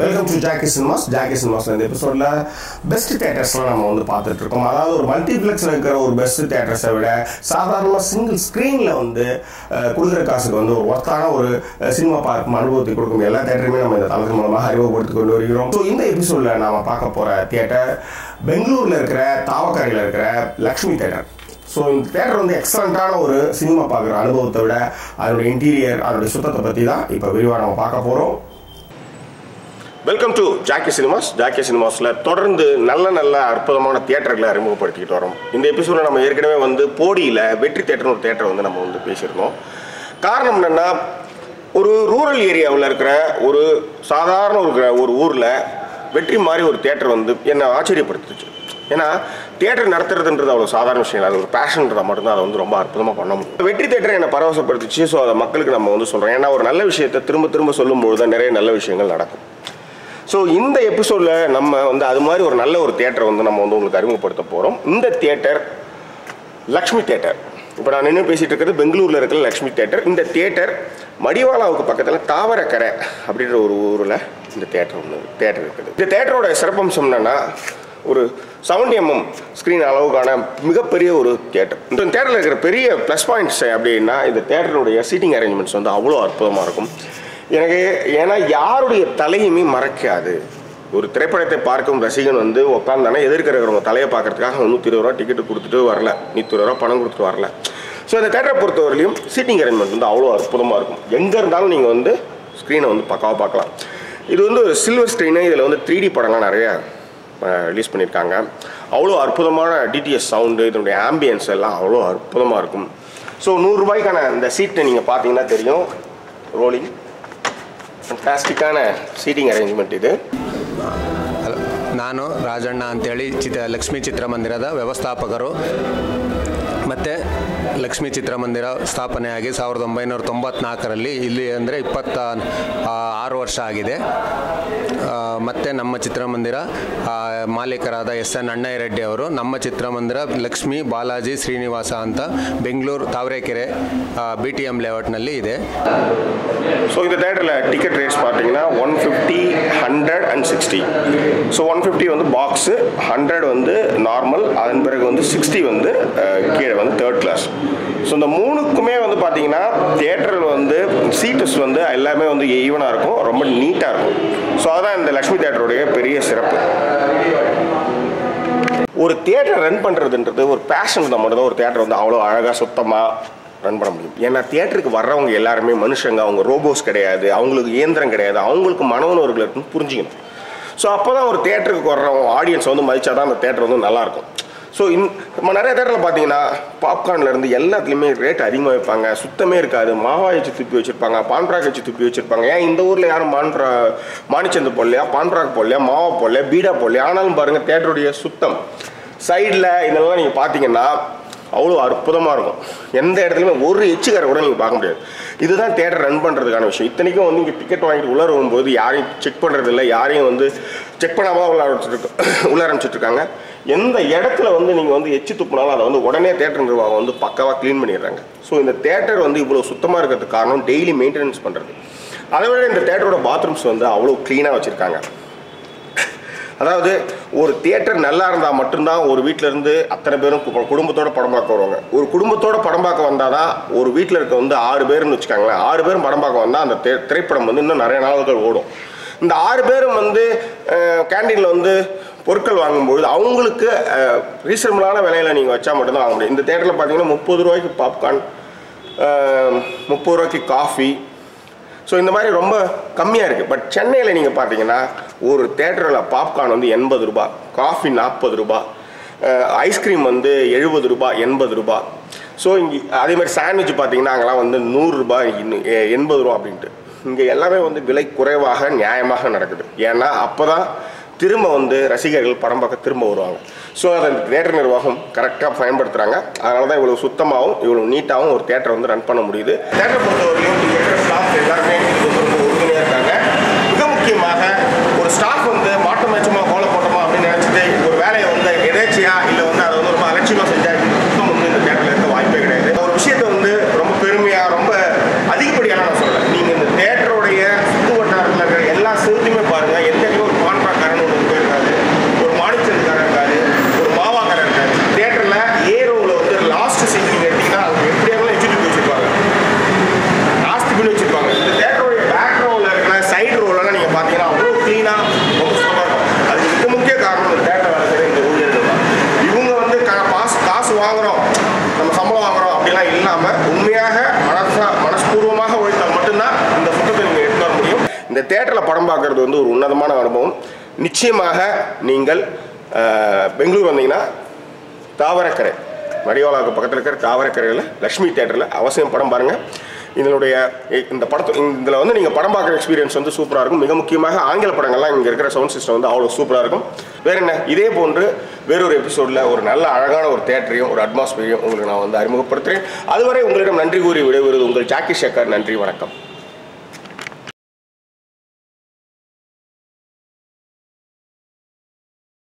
Welcome to Jackie cinemas Jackie cinemas இந்த எபிசோடில் best தேட்டர்ஸ்லாம் நம்ம வந்து பார்த்துட்டு இருக்கோம். அதாவது ஒரு மல்டிப்ளெக்ஸில் இருக்கிற ஒரு பெஸ்ட் தேட்டர்ஸை விட சாதாரணமாக சிங்கிள் ஸ்க்ரீனில் வந்து கொடுக்குற காசுக்கு வந்து ஒரு ஒர்த்தான ஒரு சினிமா பார்க்கும் அனுபவத்தை கொடுக்கும். எல்லா தேட்டருமே நம்ம இந்த தளத்தின் மூலமாக அறிமுகப்படுத்தி கொண்டு வருகிறோம். ஸோ இந்த எபிசோடில் நாம் பார்க்க போகிற தேட்டர் பெங்களூரில் இருக்கிற தாவக்கரையில் இருக்கிற லக்ஷ்மி தேட்டர் ஸோ இந்த தேட்டர் வந்து எக்ஸலண்ட்டான ஒரு சினிமா பார்க்குற அனுபவத்தை விட அதனுடைய இன்டீரியர் அதனுடைய சுத்தத்தை பற்றி தான் இப்போ விரிவாக நம்ம பார்க்க போகிறோம் welcome to Jackie cinemas Jackie சினிமாஸில் தொடர்ந்து நல்ல நல்ல அற்புதமான தியேட்டர்களை அறிமுகப்படுத்திக்கிட்டு வரோம். இந்த எபிசோடில் நம்ம ஏற்கனவே வந்து போடியில் வெற்றி தேட்டர்னு ஒரு தேட்டர் வந்து நம்ம வந்து பேசியிருந்தோம். காரணம் என்னென்னா ஒரு ரூரல் ஏரியாவில் இருக்கிற ஒரு சாதாரண ஒரு ஒரு ஊரில் வெற்றி மாதிரி ஒரு தேட்டர் வந்து என்னை ஆச்சரியப்படுத்துச்சு. ஏன்னா தியேட்டர் நடத்துறதுன்றது அவ்வளோ சாதாரண விஷயம் இல்லை. அது ஒரு பேஷன்றதை மட்டும்தான் அதை வந்து ரொம்ப அற்புதமாக பண்ண முடியும். வெற்றி தேட்டர் என்னை பரவசப்படுத்துச்சு. ஸோ அதை மக்களுக்கு நம்ம வந்து சொல்கிறோம் ஏன்னா ஒரு நல்ல விஷயத்தை திரும்ப திரும்ப சொல்லும்போது தான் நிறைய நல்ல விஷயங்கள் நடக்கும். ஸோ இந்த எபிசோடில் நம்ம வந்து அது மாதிரி ஒரு நல்ல ஒரு தேட்டரை வந்து நம்ம வந்து உங்களுக்கு அறிமுகப்படுத்த போகிறோம் இந்த தியேட்டர் லக்ஷ்மி தேட்டர் இப்போ நான் நின்று பேசிகிட்டு இருக்கிறது பெங்களூரில் இருக்கிற லக்ஷ்மி தேட்டர் இந்த தியேட்டர் மடிவாலாவுக்கு பக்கத்தில் தாவரக்கரை அப்படின்ற ஒரு ஊரில் இந்த தேட்டர் ஒன்று தேட்டர் இருக்குது. இந்த தேட்டரோட சிறப்பம்சம் என்னென்னா ஒரு செவன்டி எம்எம் ஸ்க்ரீன் அளவுக்கான மிகப்பெரிய ஒரு தேட்டர் இந்த தேட்டரில் இருக்கிற பெரிய ப்ளஸ் பாயிண்ட்ஸ் அப்படின்னா இந்த தேட்டருடைய சீட்டிங் அரேஞ்ச்மெண்ட்ஸ் வந்து அவ்வளோ அற்புதமாக இருக்கும். எனக்கு ஏன்னா யாருடைய தலையுமே மறைக்காது. ஒரு திரைப்படத்தை பார்க்கும் ரசிகன் வந்து உட்காந்தானே எதிர்க்கிறவங்க தலையை பார்க்கறதுக்காக நூற்றி இருபது ரூபா டிக்கெட் கொடுத்துட்டு வரல. நூற்றி இருபது ரூபா பணம் கொடுத்துட்டு வரல. ஸோ இந்த தேட்டரை பொறுத்தவரையிலையும் சீட்டிங் அரேஞ்ச்மெண்ட் வந்து அவ்வளோ அற்புதமாக இருக்கும். எங்கே இருந்தாலும் நீங்கள் வந்து ஸ்க்ரீனை வந்து பக்காவாக பார்க்கலாம். இது வந்து ஒரு சில்வர் ஸ்க்ரீனு இதில் வந்து த்ரீ டி படம்லாம் நிறைய ரிலீஸ் பண்ணியிருக்காங்க. அவ்வளோ அற்புதமான டிடிஎஸ் சவுண்டு இதனுடைய ஆம்பியன்ஸ் எல்லாம் அவ்வளோ அற்புதமாக இருக்கும். ஸோ நூறுரூபாய்க்கான அந்த சீட்டை நீங்கள் பார்த்தீங்கன்னா தெரியும். ரோலிங் ಫ್ಯಾಂಟಾಸ್ಟಿಕ್ಕಾன ಸೀಟಿಂಗ್ ಅರೇಂಜ್ಮೆಂಟ್ ಇದೆ. ನಾನು ರಾಜಣ್ಣ ಅಂತೇಳಿ ಚಿತ್ರ, ಲಕ್ಷ್ಮೀ ಚಿತ್ರಮಂದಿರದ ವ್ಯವಸ್ಥಾಪಕರು. ಮತ್ತು ಲಕ್ಷ್ಮೀ ಚಿತ್ರಮಂದಿರ ಸ್ಥಾಪನೆಯಾಗಿ ಸಾವಿರದ ಒಂಬೈನೂರ ತೊಂಬತ್ನಾಲ್ಕರಲ್ಲಿ ಇಲ್ಲಿ ಅಂದರೆ ಇಪ್ಪತ್ತ ಆರು ವರ್ಷ ಆಗಿದೆ. ಮತ್ತು ನಮ್ಮ ಚಿತ್ರಮಂದಿರ ಆ, ಮಾಲೀಕರಾದ ಎಸ್ ಎನ್ ಅಣ್ಣಯ್ಯ ರೆಡ್ಡಿ ಅವರು ನಮ್ಮ ಚಿತ್ರಮಂದಿರ ಲಕ್ಷ್ಮೀ ಬಾಲಾಜಿ ಶ್ರೀನಿವಾಸ ಅಂತ Bengaluru Tavarekere B T M ಲೇಔಟ್ನಲ್ಲಿ ಇದೆ ஸோ இந்த தேட்டரில் டிக்கெட் ரேட்ஸ் பார்த்தீங்கன்னா one fifty hundred and sixty so one fifty வந்து பாக்ஸு ஹண்ட்ரட் வந்து நார்மல் அதன் பிறகு வந்து சிக்ஸ்டி வந்து அஹ், கீழே வந்து தேர்ட் கிளாஸ் ஸோ இந்த மூணுக்குமே வந்து பார்த்தீங்கன்னா தேட்டரில் வந்து சீட்டஸ் வந்து எல்லாமே வந்து ஈவனாக இருக்கும் ரொம்ப நீட்டாக இருக்கும் ஸோ அதுதான் இந்த லக்ஷ்மி தேட்டருடைய பெரிய சிறப்பு. ஒரு தியேட்டர் ரன் பண்ணுறதுன்றது ஒரு பேஷன் இருந்தால் மட்டும்தான் ஒரு தியேட்டர் வந்து அவ்வளோ அழகாக சுத்தமாக ரன் பண்ண முடியும். ஏன்னா தியேட்டருக்கு வர்றவங்க எல்லாருமே மனுஷங்க. அவங்க ரோபோஸ் கிடையாது. அவங்களுக்கு இயந்திரம் கிடையாது. அவங்களுக்கு மனவனவர்கள் இருக்குன்னு புரிஞ்சுக்கணும். ஸோ அப்போ தான் ஒரு தேட்டருக்கு வர்றவங்க ஆடியன்ஸ் வந்து மதித்தா தான் அந்த தேட்டர் வந்து நல்லாயிருக்கும் ஸோ இன் நம்ம நிறைய தேட்டரில் பார்த்தீங்கன்னா பாப்கார்னில் இருந்து எல்லாத்துலேயுமே ரேட் அதிகமாக வைப்பாங்க. சுத்தமே இருக்காது. மாவா வச்சு துப்பி வச்சுருப்பாங்க பான்ட்ராக் வச்சு துப்பி வச்சுருப்பாங்க. ஏன் இந்த ஊரில் யாரும் மான்ட்ரா மாணிச்சந்து போடலையா பான்ட்ராக் போடலையா மாவா போடலையா பீடா போடலையா? ஆனாலும் பாருங்கள் தேட்டருடைய சுத்தம். சைடில் இதெல்லாம் நீங்கள் பார்த்தீங்கன்னா அவ்வளோ அற்புதமாக இருக்கும். எந்த இடத்துலையுமே ஒரு எச்சுக்கார கூட நீங்கள் பார்க்க முடியாது. இதுதான் தேட்டர் ரன் பண்ணுறதுக்கான விஷயம். இத்தனைக்கும் வந்து இங்கே டிக்கெட் வாங்கிட்டு உள்ளே வரும்போது யாரையும் செக் பண்ணுறதில்ல யாரையும் வந்து செக் பண்ணாமல் உள்ள ஆரம்பிச்சிட்டு உள்ள ஆரம்பிச்சிட்ருக்காங்க எந்த இடத்துல வந்து நீங்கள் வந்து எச்சு துப்புனாலும் அதை வந்து உடனே தேட்டர் நிர்வாகம் வந்து பக்காவாக க்ளீன் பண்ணிடுறாங்க. ஸோ இந்த தேட்டர் வந்து இவ்வளோ சுத்தமாக இருக்கிறதுக்கு காரணம் டெய்லி மெயின்டெனன்ஸ் பண்ணுறது அதை விட இந்த தேட்டரோட பாத்ரூம்ஸ் வந்து அவ்வளோ க்ளீனாக வச்சுருக்காங்க. அதாவது ஒரு தியேட்டர் நல்லா இருந்தால் மட்டும்தான் ஒரு வீட்டிலேருந்து அத்தனை பேரும் கு- குடும்பத்தோட படம் பார்க்க வருவாங்க. ஒரு குடும்பத்தோட படம் பார்க்க வந்தால் தான் ஒரு வீட்டில் இருக்க வந்து ஆறு பேர்னு வச்சுக்காங்களேன் ஆறு பேரும் படம் பார்க்க வந்தால் அந்த தே- திரைப்படம் வந்து இன்னும் நிறைய நாள்கள் ஓடும். இந்த ஆறு பேரும் வந்து கேண்டீனில் வந்து பொருட்கள் வாங்கும்போது அவங்களுக்கு ரீசனபிளான விலையில் நீங்கள் வச்சா மட்டும்தான் வாங்க முடியும். இந்த தேட்டரில் பார்த்தீங்கன்னா முப்பது ரூபாய்க்கு பாப்கார்ன் முப்பது ரூபாய்க்கு காஃபி ஸோ இந்த மாதிரி ரொம்ப கம்மியாக இருக்குது பட் சென்னையில் நீங்கள் பார்த்தீங்கன்னா ஒரு தேட்டரில் பாப்கார்ன் வந்து எண்பது ரூபா காஃபி நாற்பது ரூபா ஐஸ்கிரீம் வந்து எழுபது ரூபாய் எண்பது ரூபாய் ஸோ இங்கே அதே மாதிரி சாண்ட்விச் பார்த்தீங்கன்னா அங்கெல்லாம் வந்து நூறுரூபா எண்பது ரூபா அப்படின்ட்டு. இங்கே எல்லாமே வந்து விலை குறைவாக நியாயமாக நடக்குது. ஏன்னா அப்போ தான் திரும்ப வந்து ரசிகர்கள் படம் பார்க்க திரும்ப வருவாங்க. ஸோ அதை தேட்டர் நிர்வாகம் கரெக்டாக பயன்படுத்துகிறாங்க அதனால தான் இவ்வளோ சுத்தமாகவும் இவ்வளோ நீட்டாகவும் ஒரு தேட்டரை வந்து ரன் பண்ண முடியுது. தேட்டர் பொறுத்தவரையும் எல்லாருமே இதுக்கு ரொம்ப உறுதுணையாக இருக்காங்க மிக முக்கியமாக ஒரு ஸ்டாஃப் வந்து மாட்டம் மேட்சமாக கோல போட்டோமா அப்படின்னு நினச்சிட்டு ஒரு வேலையை வந்து எதேச்சியா இல்லை வந்து அதை வந்து ரொம்ப அலட்சியமாக செஞ்சா இந்த சுத்தம் வந்து இந்த தேட்டரில் இருக்க வாய்ப்பே கிடையாது ஒரு விஷயத்தை வந்து ரொம்ப பெருமையாக ரொம்ப அதிகப்படியான நான் சொல்கிறேன் நீங்கள் இந்த தேட்டருடைய சுற்று வட்டாரத்தில் இருக்கிற எல்லா செவுத்தையுமே பாருங்கள் இந்த தேட்டரில் படம் பார்க்குறது வந்து ஒரு உன்னதமான அனுபவம். நிச்சயமாக நீங்கள் பெங்களூர் வந்தீங்கன்னா தாவரக்கரை மடிவாளாவுக்கு பக்கத்தில் இருக்கிற தாவரக்கரையில் லக்ஷ்மி தேட்டரில் அவசியம் படம் பாருங்கள் இதனுடைய இந்த படத்தை இதில் வந்து நீங்கள் படம் பார்க்குற எக்ஸ்பீரியன்ஸ் வந்து சூப்பராக இருக்கும். மிக முக்கியமாக ஆங்கில படங்கள்லாம் இங்கே இருக்கிற சவுண்ட் சிஸ்டம் வந்து அவ்வளோ சூப்பராக இருக்கும். வேற என்ன? இதே போன்று வேறொரு எபிசோடில் ஒரு நல்ல அழகான ஒரு தேட்டரையும் ஒரு அட்மாஸ்பியரையும் உங்களுக்கு நான் வந்து அறிமுகப்படுத்துகிறேன் அதுவரை உங்களிடம் நன்றி கூறி விடைபெறுவது உங்கள் ஜாக்கி ஷேக்கர் நன்றி வணக்கம்.